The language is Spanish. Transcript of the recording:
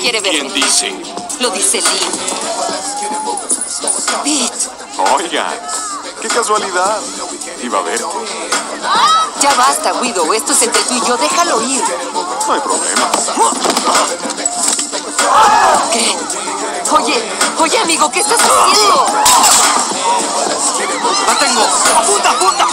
quiere ¿Quién dice? Lo dice Lee. Pete, Oiga, qué casualidad. Iba a verte. ya basta, Guido. Esto es entre tú y yo. Déjalo ir. No hay problema. ¿Qué? Oye, oye, amigo, ¿qué estás haciendo? ¡La tengo! ¡Apunta,